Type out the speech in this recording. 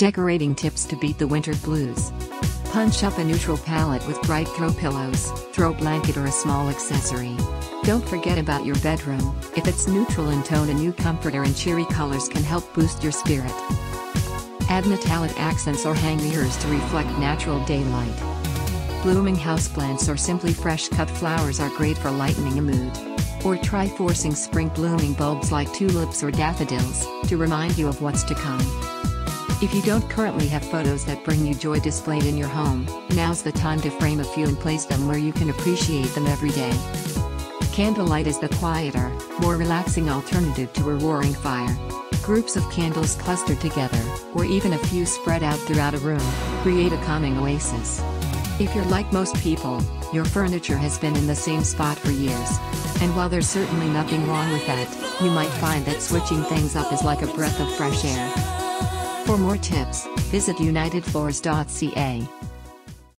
Decorating tips to beat the winter blues. Punch up a neutral palette with bright throw pillows, throw blanket or a small accessory. Don't forget about your bedroom, if it's neutral in tone a new comforter and cheery colors can help boost your spirit. Add metallic accents or hang mirrors to reflect natural daylight. Blooming houseplants or simply fresh cut flowers are great for lightening a mood. Or try forcing spring blooming bulbs like tulips or daffodils, to remind you of what's to come. If you don't currently have photos that bring you joy displayed in your home, now's the time to frame a few and place them where you can appreciate them every day. Candlelight is the quieter, more relaxing alternative to a roaring fire. Groups of candles clustered together, or even a few spread out throughout a room, create a calming oasis. If you're like most people, your furniture has been in the same spot for years. And while there's certainly nothing wrong with that, you might find that switching things up is like a breath of fresh air. For more tips, visit unitedfloors.ca.